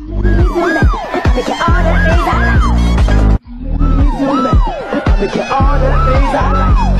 Make you all the things I like. Make you all the things I like.